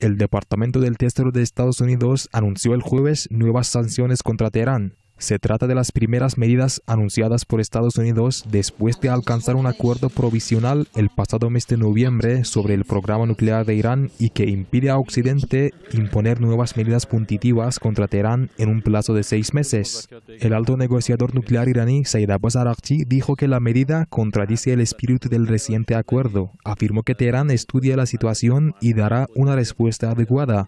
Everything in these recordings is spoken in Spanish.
El Departamento del Tesoro de Estados Unidos anunció el jueves nuevas sanciones contra Teherán. Se trata de las primeras medidas anunciadas por Estados Unidos después de alcanzar un acuerdo provisional el pasado mes de noviembre sobre el programa nuclear de Irán y que impide a Occidente imponer nuevas medidas punitivas contra Teherán en un plazo de seis meses. El alto negociador nuclear iraní Said Abbas dijo que la medida contradice el espíritu del reciente acuerdo. Afirmó que Teherán estudia la situación y dará una respuesta adecuada.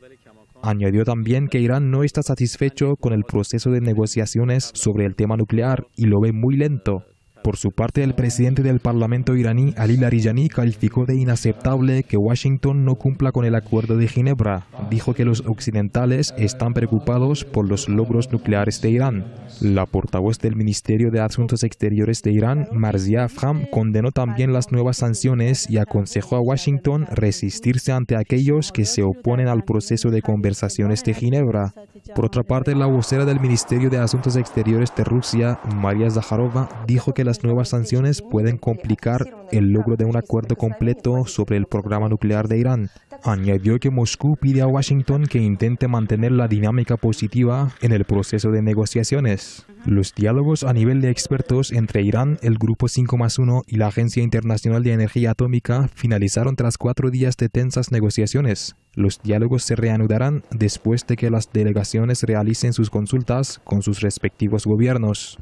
Añadió también que Irán no está satisfecho con el proceso de negociaciones sobre el tema nuclear y lo ve muy lento. Por su parte, el presidente del Parlamento iraní, Ali Larijani, calificó de inaceptable que Washington no cumpla con el Acuerdo de Ginebra. Dijo que los occidentales están preocupados por los logros nucleares de Irán. La portavoz del Ministerio de Asuntos Exteriores de Irán, Marzia Afham, condenó también las nuevas sanciones y aconsejó a Washington resistirse ante aquellos que se oponen al proceso de conversaciones de Ginebra. Por otra parte, la vocera del Ministerio de Asuntos Exteriores de Rusia, María Zakharova, dijo que las nuevas sanciones pueden complicar el logro de un acuerdo completo sobre el programa nuclear de Irán. Añadió que Moscú pide a Washington que intente mantener la dinámica positiva en el proceso de negociaciones. Los diálogos a nivel de expertos entre Irán, el Grupo 5 más 1 y la Agencia Internacional de Energía Atómica finalizaron tras cuatro días de tensas negociaciones. Los diálogos se reanudarán después de que las delegaciones realicen sus consultas con sus respectivos gobiernos.